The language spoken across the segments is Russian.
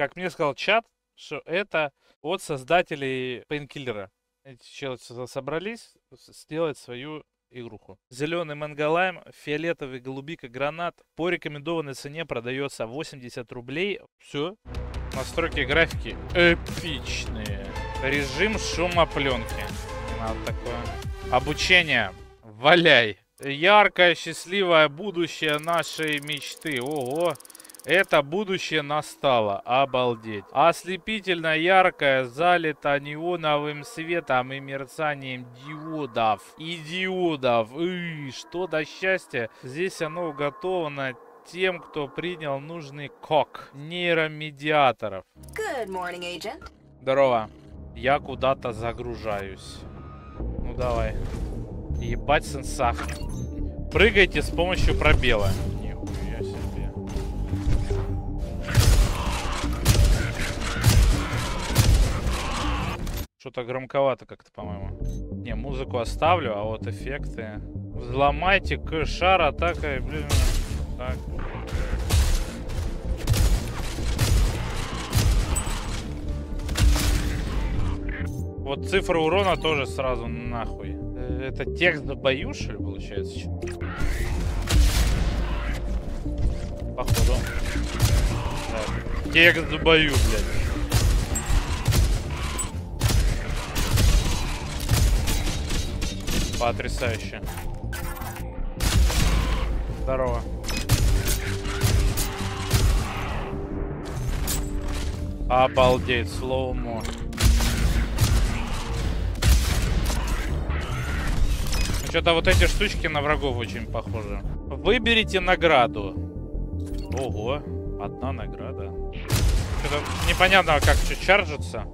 Как мне сказал чат, что это от создателей Пейнкиллера. Эти челы собрались сделать свою игруху. Зеленый мангалайм, фиолетовый голубика гранат по рекомендованной цене продается 80 рублей. Все. Настройки графики эпичные. Режим шума пленки. Надо такое. Обучение. Валяй. Яркое, счастливое будущее нашей мечты. Ого. Это будущее настало. Обалдеть. Ослепительно яркое, залито неоновым светом и мерцанием диодов. И диодов. И что до счастья. Здесь оно уготовано тем, кто принял нужный кок нейромедиаторов. Good morning, agent. Здорово. Я куда-то загружаюсь. Ну давай. Ебать сенсах. Прыгайте с помощью пробела. Что-то громковато как-то, по-моему. Не, музыку оставлю, а вот эффекты. Взломайте к шар атакой, блин. Так. Вот цифра урона тоже сразу нахуй. Э, Это текст в бою, что ли, получается? Походу. Да. Текст в бою, блядь. Потрясающе. Здорово. Обалдеть, слоумо. Что-то вот эти штучки на врагов очень похожи. Выберите награду. Ого, одна награда. Что-то непонятно, как что чаржится.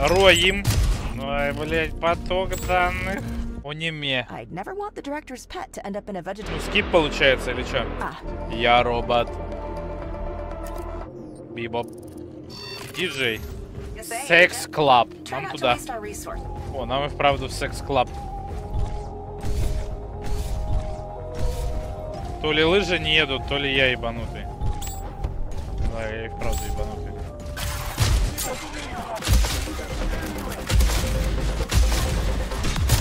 Роим. Ой, блядь, поток данных. Аниме. Ну, скип получается или что? Ah, Я робот. Бибоп. Диджей. Sex Club. Try Нам туда. О, нам и вправду в sex club. То ли лыжи не едут, то ли я ебанутый. Да, я и вправду ебанутый.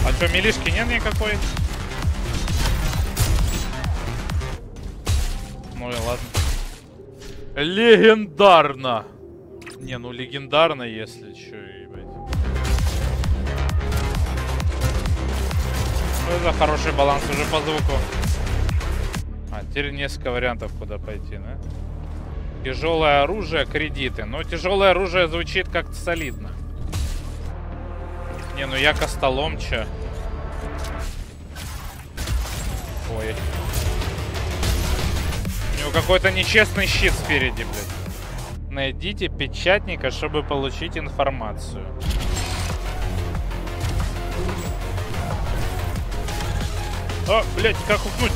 А что, милишки нет никакой? Ну и ладно. Легендарно! Не, ну легендарно, если что, ебать. Ну, это хороший баланс уже по звуку. А, теперь несколько вариантов, куда пойти, да? Тяжелое оружие, кредиты. Но тяжелое оружие звучит как-то солидно. Не, ну я костоломча. Ой. У него какой-то нечестный щит спереди, блядь. Найдите печатника, чтобы получить информацию. А, блядь, как ухнуть?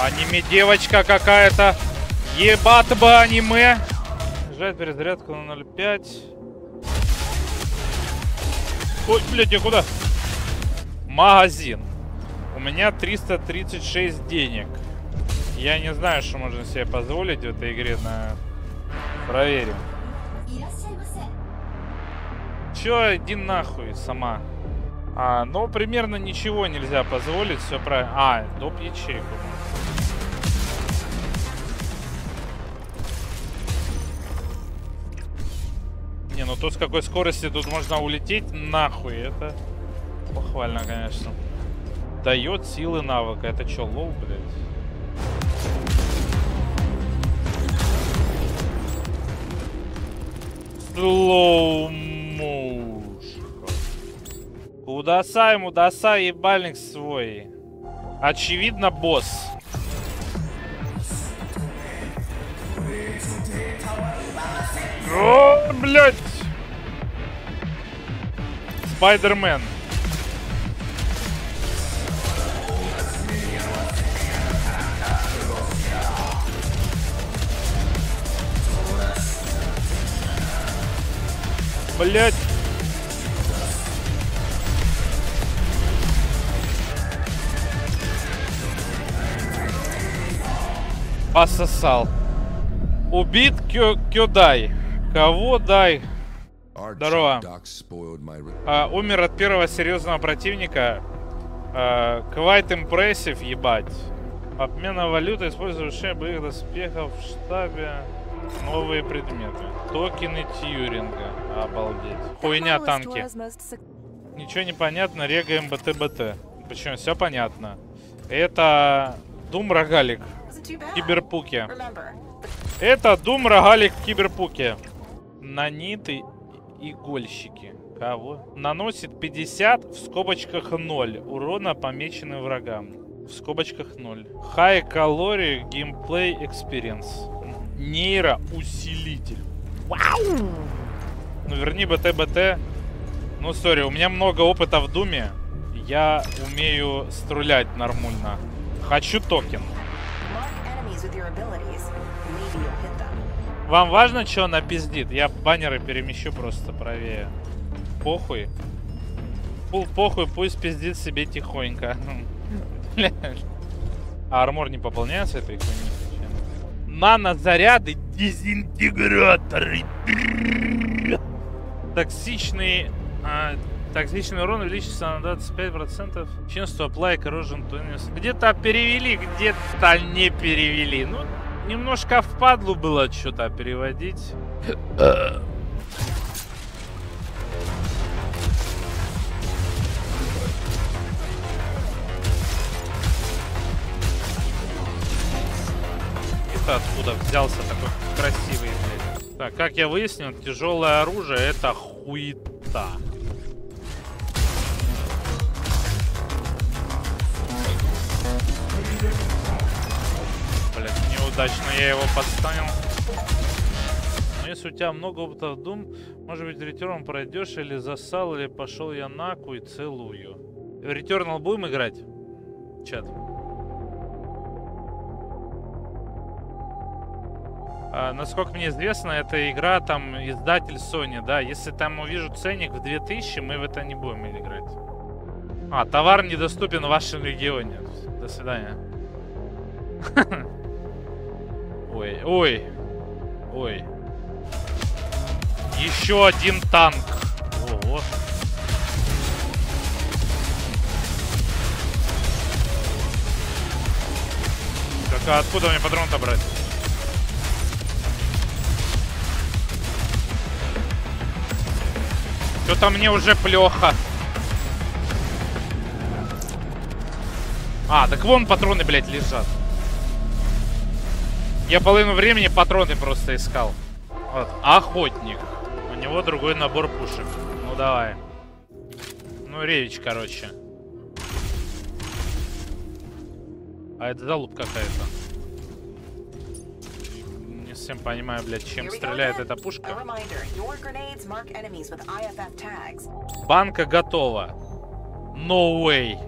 Аниме девочка какая-то. Ебать аниме. Жать перезарядку на 0.5. Ой, блядь, я куда? Магазин. У меня 336 денег. Я не знаю, что можно себе позволить в этой игре на... Проверим. Чё, иди нахуй сама. А, ну, примерно ничего нельзя позволить, все правильно. А, доп ячейку. Ну то с какой скорости тут можно улететь, нахуй, это похвально, конечно. Дает силы навыка. Это что, лол, блядь? Slow motion. Удаса ему, даса ебальник свой. Очевидно, босс. О, блядь! Спайдермен. Блять. Пососал. Убит Кё Кёдай. Кого дай? Здорово. А, умер от первого серьезного противника. А, quite impressive, ебать. Обмена валюты, используя решение боевых доспехов в штабе. Новые предметы. Токены Тьюринга. Обалдеть. Хуйня танки. Ничего не понятно, регаем БТ-БТ. Почему? Все понятно. Это Дум Рогалик. Киберпуке. Это Дум Рогалик в Киберпуке. Наниты игольщики. Кого? Наносит 50 в скобочках 0. Урона помеченным врагам. В скобочках 0. High Calorie Gameplay Experience. Нейроусилитель. Вау! Ну верни БТ-БТ. Ну, сори, у меня много опыта в Думе. Я умею стрелять нормально. Хочу токен. Вам важно, что она пиздит? Я баннеры перемещу просто правее. Похуй. Пул похуй, пусть пиздит себе тихонько. А армор не пополняется этой хуйни? Нано-заряды, дезинтеграторы. Токсичный... А, токсичный урон увеличится на 25%. Chance to apply corrosion Где-то перевели, где-то не перевели. Ну, немножко впадлу было что-то переводить. Это откуда взялся такой красивый, блядь. Так, как я выяснил, тяжелое оружие это хуета. Удачно я его подставил. Но если у тебя много опыта в Doom, может быть, Returnal пройдешь или засал, или пошел я наку и целую. Returnal будем играть? Чат. А, насколько мне известно, эта игра, там, издатель Sony, да. Если там увижу ценник в 2000, мы в это не будем играть. А, товар недоступен в вашем регионе. До свидания. Ой, ой. Ой. Еще один танк. Ого. Так а откуда мне патрон-то брать? Что-то мне уже плохо. А, так вон патроны, блядь, лежат. Я половину времени патроны просто искал. Вот. Охотник. У него другой набор пушек. Ну давай. Ну, ревич, короче. А это залуп какая-то. Не совсем понимаю, блядь, чем стреляет эта пушка. Банка готова. No way.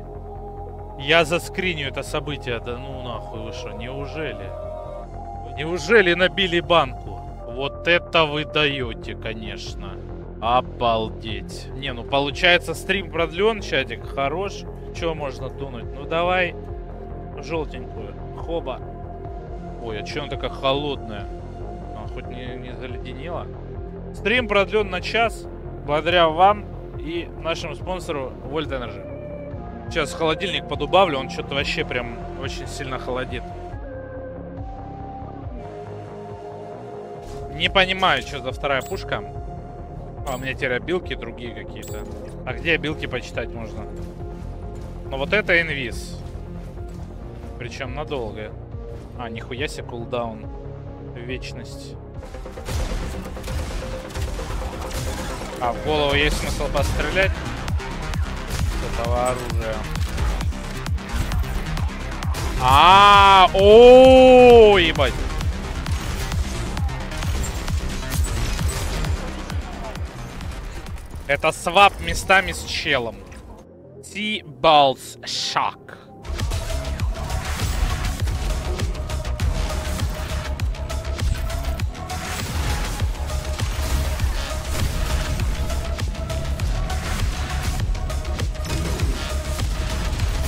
Я заскриню это событие. Да ну нахуй вы что, неужели? Неужели набили банку? Вот это вы даете, конечно. Обалдеть. Не, ну получается стрим продлен, чатик, хорош. Че можно тунуть? Ну давай желтенькую. Хоба. Ой, а че она такая холодная? Она хоть не, не заледенела? Стрим продлен на час. Благодаря вам и нашему спонсору Volt Energy. Сейчас холодильник подубавлю, он что-то вообще прям очень сильно холодит. Не понимаю, что за вторая пушка. А, у меня теперь билки другие какие-то. А где билки почитать можно? Ну вот это инвиз. Причем надолго. А, нихуя себе кулдаун. Вечность. А, в голову есть смысл пострелять? С этого оружия. А, -а, -а о, ебать. Это свап местами с челом. T-Balls Shock.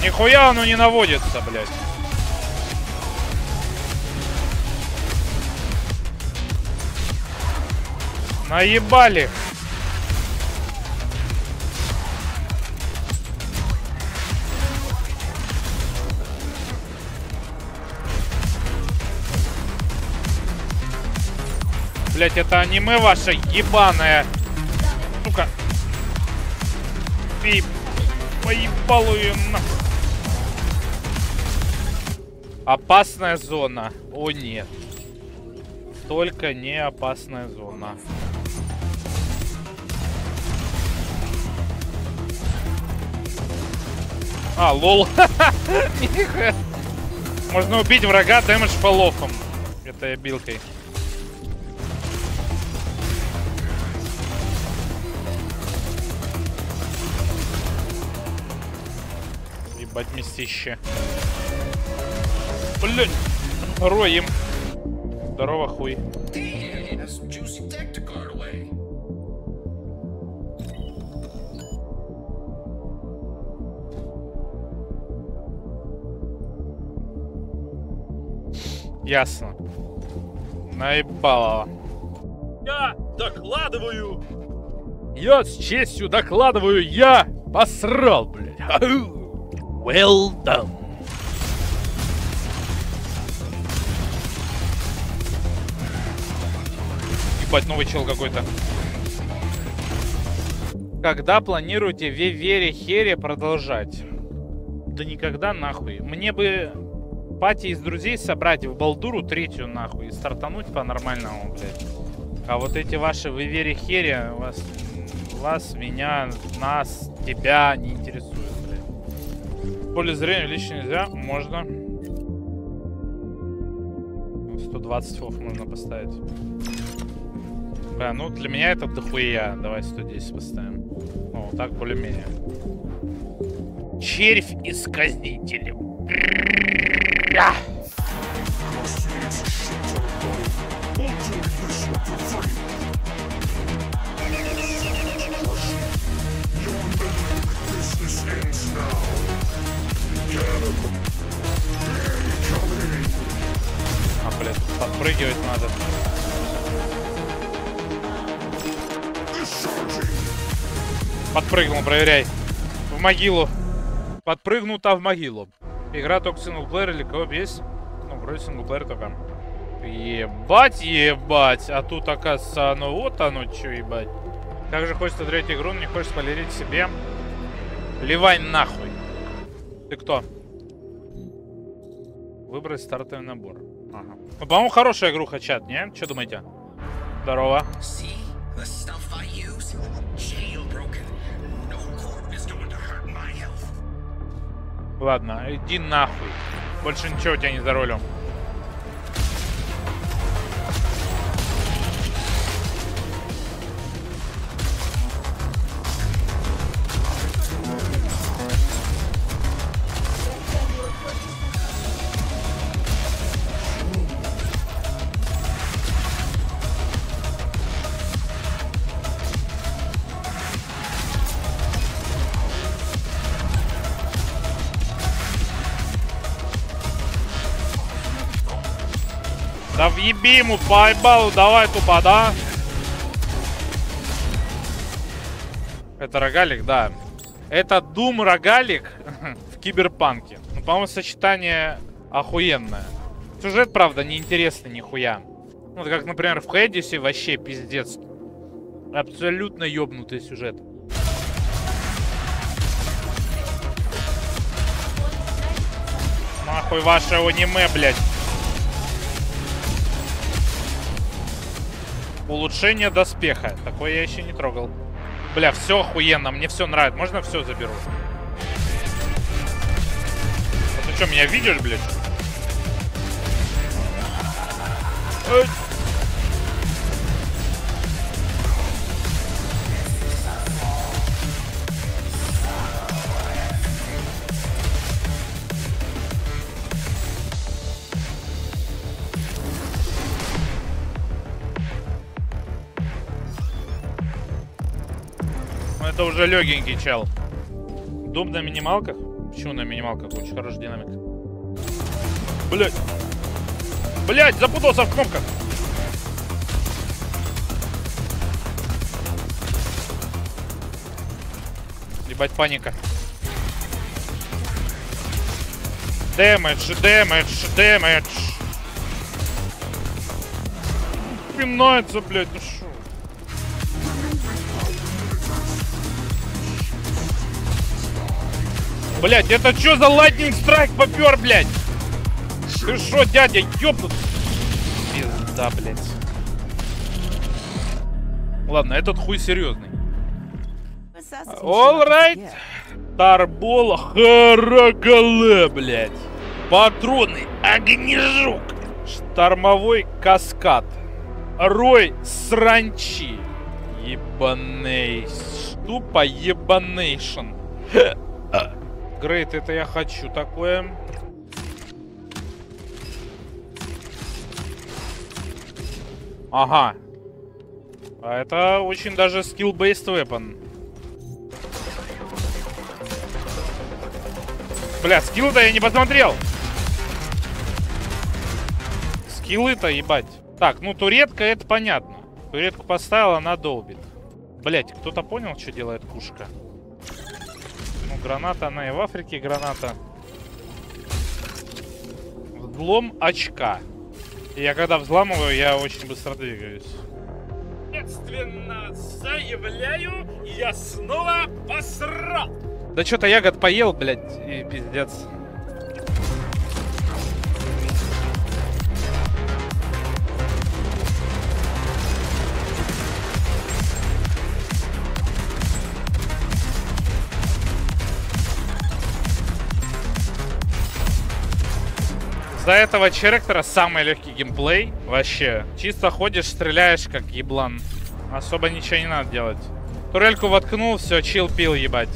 Нихуя оно не наводится, блядь. Наебали. Блять, это аниме ваше ебаное. Сука. Ты поебалу ее. Опасная зона. О нет. Только не опасная зона. А, лол. Можно убить врага дэмэдж полофом. Этой билкой. Ебать местище. Блять. Роем. Здорово, хуй. Ясно. Наебало. Я докладываю! Я с честью докладываю, я посрал, блядь. Well done. Ебать, новый чел какой-то. Когда планируете в Вере Хере продолжать? Да никогда нахуй. Мне бы пати из друзей собрать в Балдуру третью нахуй и стартануть по-нормальному, блядь. А вот эти ваши в Вере Хере вас, вас, меня, нас, тебя не. В поле зрения лично нельзя, можно. 120 фов можно поставить. Бля, ну для меня это дохуя. Давай 110 поставим. О, так более-менее. Червь исказнителем. Я. подпрыгивать надо. Подпрыгнул, проверяй. В могилу. Подпрыгнута в могилу. Игра только синглплеер или кооп есть? Ну, вроде синглплеер только. Ебать, ебать. А тут, оказывается, оно вот оно, чё, ебать. Как же хочется третью игру, но не хочешь спойлерить себе. Ливай нахуй. Ты кто? Выбрать стартовый набор. Ага. Ну, по-моему, хорошая игруха, чат, не? Что думаете? Здорово. Ладно, иди нахуй. Больше ничего у тебя не за рулем. Въеби ему поебалу, давай тупо, да? Это рогалик, да. Это Дум рогалик в киберпанке. Ну, по-моему, сочетание охуенное. Сюжет, правда, неинтересный нихуя. Ну, как, например, в Хэдисе вообще пиздец. Абсолютно ёбнутый сюжет. Нахуй ваше аниме, блядь. Улучшение доспеха. Такое я еще не трогал. Бля, все охуенно, мне все нравится. Можно все заберу? А ты что, меня видишь, блядь? уже легенький чел. Дуб на минималках? Почему на минималках? Очень хороший динамик. Блять. Блять, запутался в кнопках. Ебать, паника. Дэмэдж, дэмэдж, дэмэдж. Пинается, блять. ну Блять, это что за лайтнинг страйк попер, блядь? Ты шо, дядя, ёбнут? Пизда, блядь. Ладно, этот хуй серьезный. All right. forget. Тарбол Харагале, блядь. Патроны Огнежук. Штормовой каскад. Рой сранчи. Ебаней. Тупо ебанейшн. Грейт, это я хочу такое. Ага. А это очень даже skill-based weapon. Бля, скиллы-то я не посмотрел. Скиллы-то, ебать. Так, ну туретка, это понятно. Туретку поставил, она долбит. Блять, кто-то понял, что делает пушка? Граната, она и в Африке граната. Взлом очка. Я когда взламываю, я очень быстро двигаюсь. Ответственно заявляю, я снова посрал. Да что-то ягод поел, блядь, и пиздец. За этого черектора самый легкий геймплей. Вообще. Чисто ходишь, стреляешь как еблан. Особо ничего не надо делать. Турельку воткнул, все, чил пил, ебать.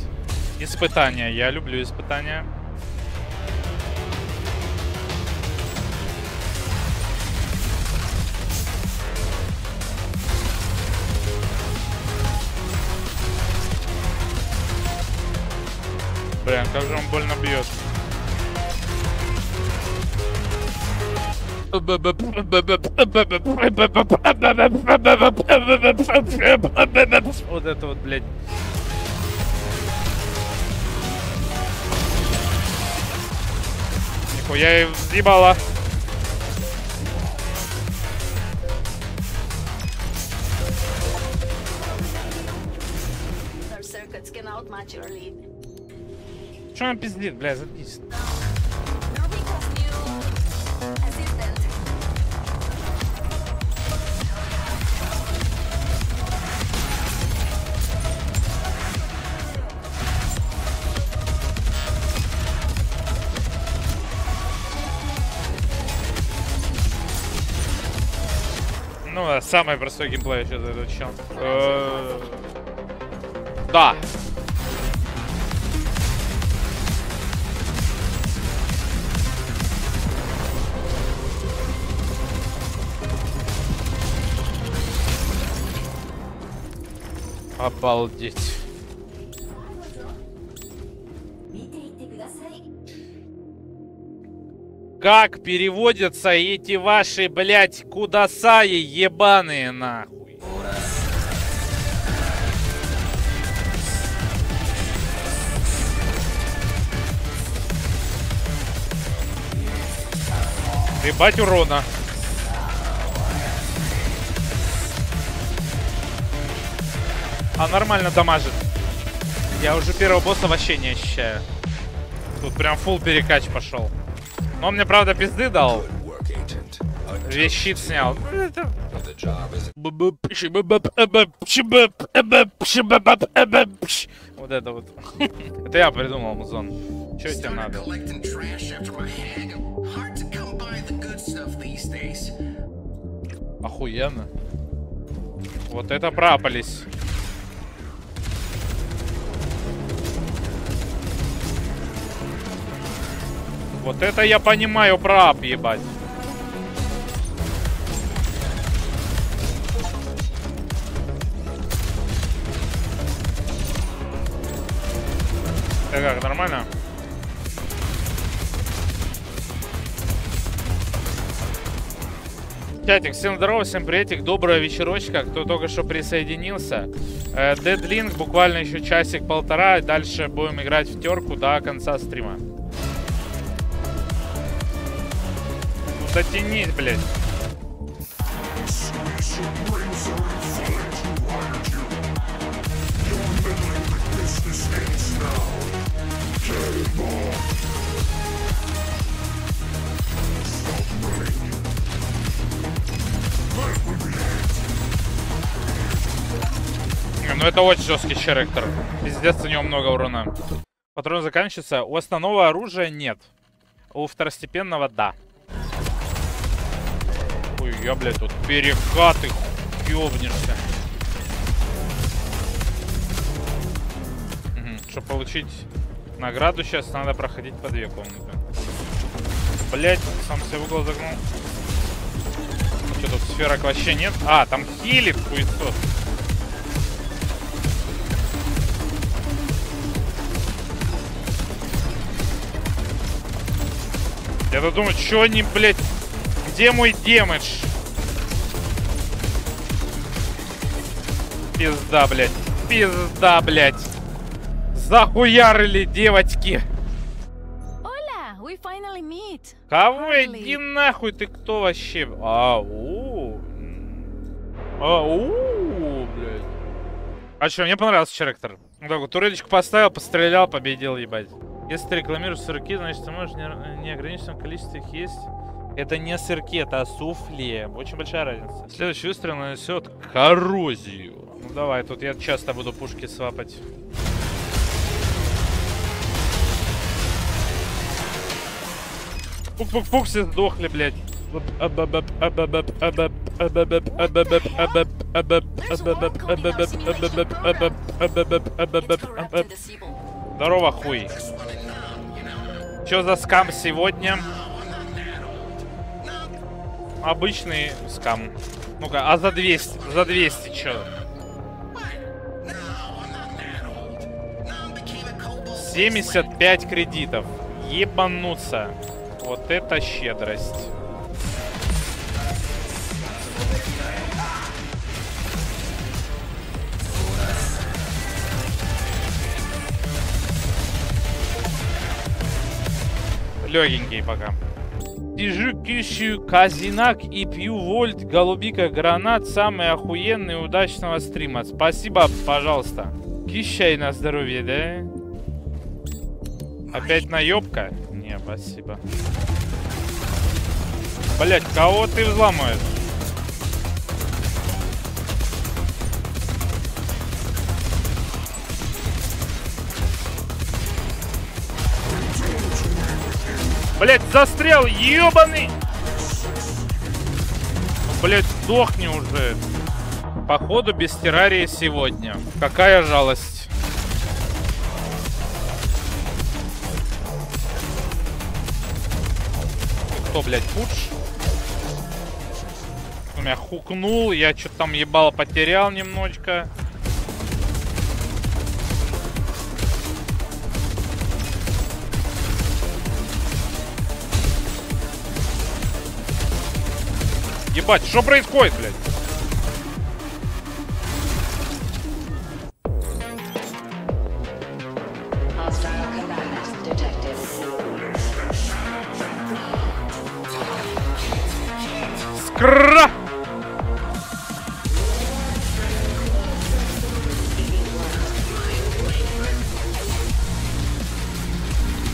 Испытания. Я люблю испытания. Блин, как же он больно бьет. Вот это вот, блядь. Нихуя и взъебала. Че она пиздит, бля, заткнись. Ну, да, самый простой геймплей сейчас изучил. Э, Да. Обалдеть. Как переводятся эти ваши, блядь, кудасаи ебаные нахуй? Ебать урона. А нормально дамажит. Я уже первого босса вообще не ощущаю. Тут прям фул перекач пошел. Но он мне, правда, пизды дал. Весь щит снял. Вот это вот. Это я придумал, Музон. Что тебе надо? collecting trash after my Вот это я понимаю прап, ебать. Ты как, нормально? Чатик, всем здорово, всем приветик, доброго вечерочка, кто только что присоединился. Э, Dead Link буквально еще часик-полтора, дальше будем играть в терку до конца стрима. Дотянись, блядь. Ну это очень жесткий характер. Пиздец, у него много урона. Патрон заканчивается. У основного оружия нет. У второстепенного да. Ой, я, блядь, тут перекаты ёбнешься. Чтобы получить награду сейчас, надо проходить по две комнаты. Блять, сам себе в угол загнул. Что тут сферок вообще нет? А, там хилит хуесос. Я-то думаю, что они, блядь, где мой демедж? Пизда, блядь. Пизда, блядь. Захуярили девочки. Кого Harley. иди нахуй, ты кто вообще? Ау. Ау, блядь. А что, мне понравился. Ну так вот, турелечку поставил, пострелял, победил, ебать. Если ты рекламируешь сырки, значит ты можешь не, неограниченном количестве их есть. Это не сырки, это суфле. Очень большая разница. Следующий выстрел нанесет коррозию. Ну давай, тут я часто буду пушки свапать. Пук-пук-пук, все сдохли, блядь. Здорово, хуй. Чё за скам сегодня? Обычный скам. Ну-ка, а за 200? За 200 чё? 75 кредитов. Ебануться. Вот это щедрость. Легенький пока. Сижу, кищу казинак и пью вольт, голубика, гранат. Самый охуенный удачного стрима. Спасибо, пожалуйста. Кищай на здоровье, да? Опять наебка? Не, спасибо. Блять, кого ты взломаешь? Блять, застрял, ебаный! Блять, сдохни уже. Походу без террарии сегодня. Какая жалость. Кто, блядь, пуч? У меня хукнул, я что-то там ебало потерял немножечко. Ебать, что происходит, блядь? Скра!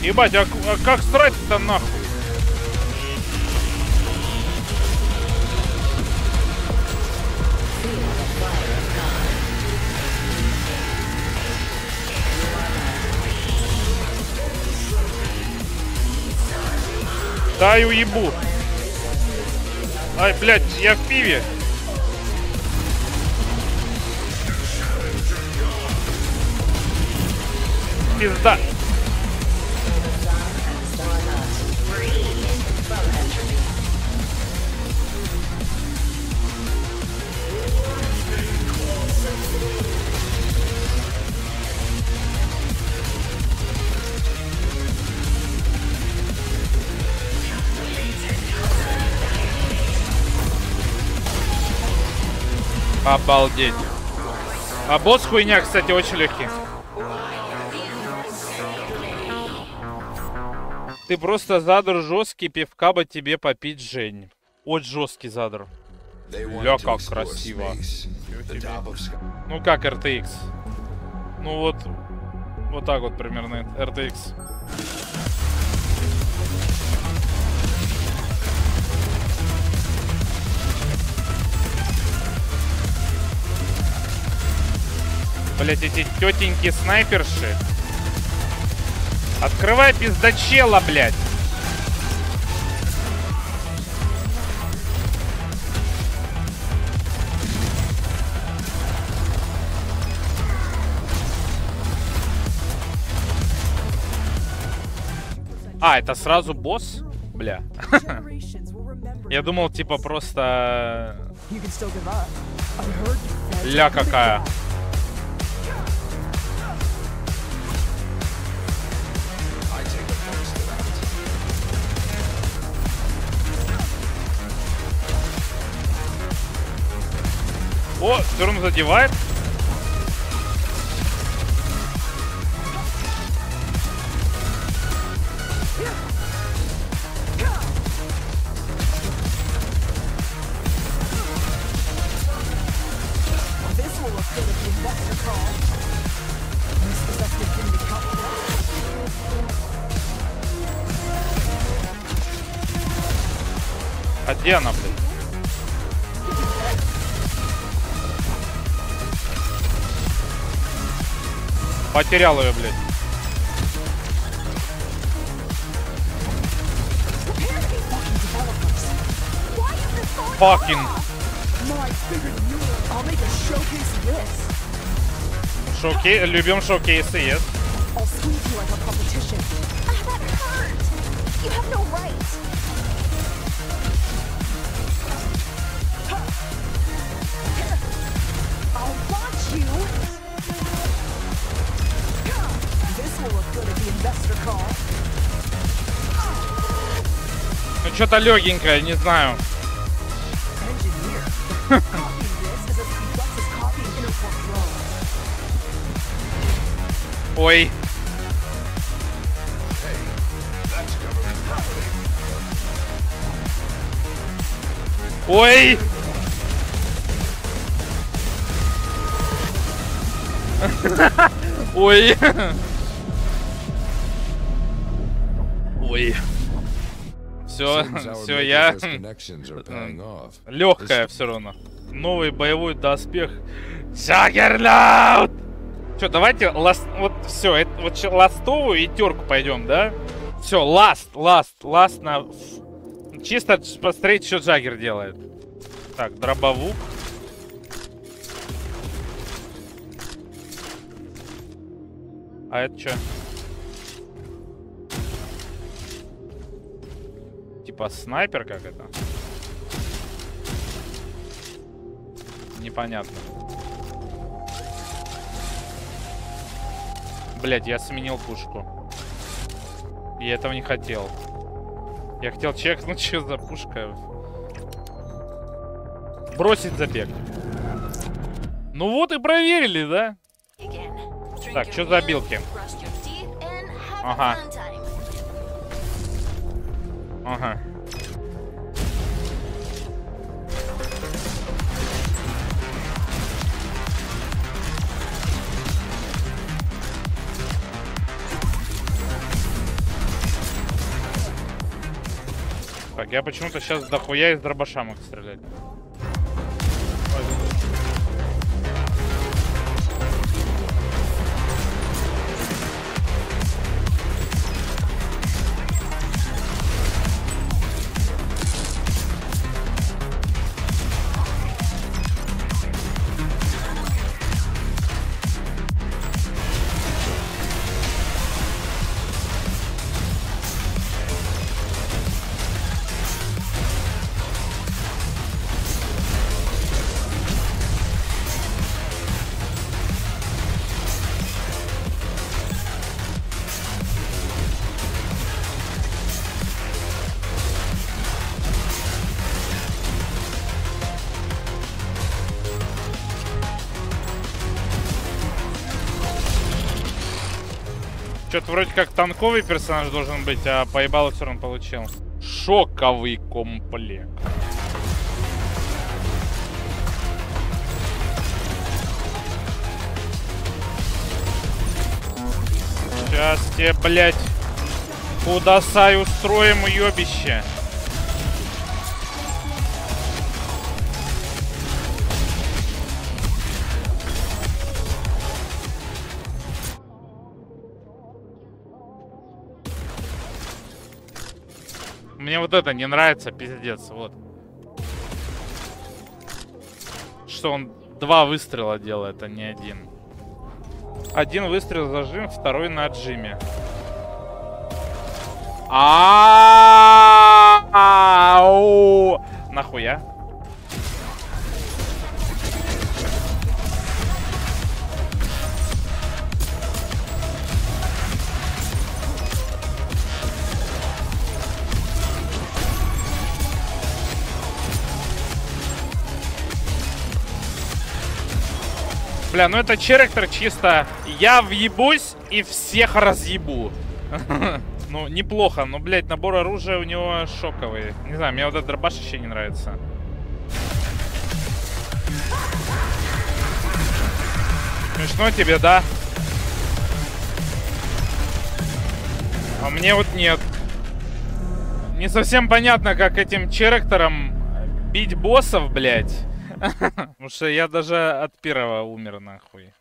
Ебать, а, а как срать-то нахуй? Дай уебу. Ай, блядь, я в пиве. Пизда. Обалдеть. А босс хуйня, кстати, очень легкий. Ты просто задр жесткий, пивка бы тебе попить, Жень. Очень жесткий задр. Ля, как красиво. Ну как RTX? Ну вот, вот так вот примерно RTX. Блять, эти тетеньки снайперши. Открывай пиздачела, блядь. А, это сразу босс? Бля. Я думал, типа, просто... Ля какая. О, Сturm задевает. Потерял ее, блядь. Факин. Шоке... Любим шоукейсы, yes. Ah, no right! Ну что-то легенькое, не знаю. Ой. Ой! Ой! Ой. Все, все, я легкая все равно. Новый боевой доспех. Juggernaut! Че, давайте last... Вот все, это, вот last овую и терку пойдем, да? Все, last, last, last на... Чисто посмотреть, что Jugger делает. Так, дробовик. А это что? Типа снайпер как это? Непонятно. Блять, я сменил пушку. Я этого не хотел. Я хотел чекнуть, что за пушка. Бросить забег. Ну вот и проверили, да? Так, что за билки? Ага. Ага. Так, я почему-то сейчас дохуя из дробаша мог стрелять. Что-то вроде как танковый персонаж должен быть, а поебало все равно получил. Шоковый комплект. Сейчас тебе, блядь, Кудасай устроим уебище. Мне вот это не нравится, пиздец, вот. Что он два выстрела делает, а не один. Один выстрел зажим, второй на отжиме. Ау! Нахуя? Бля, ну это черектор чисто я въебусь и всех разъебу. Ну, неплохо, но, блядь, набор оружия у него шоковый. Не знаю, мне вот этот дробаш еще не нравится. Смешно тебе, да? А мне вот нет. Не совсем понятно, как этим черектором бить боссов, блядь. Потому что я даже от первого умер, нахуй.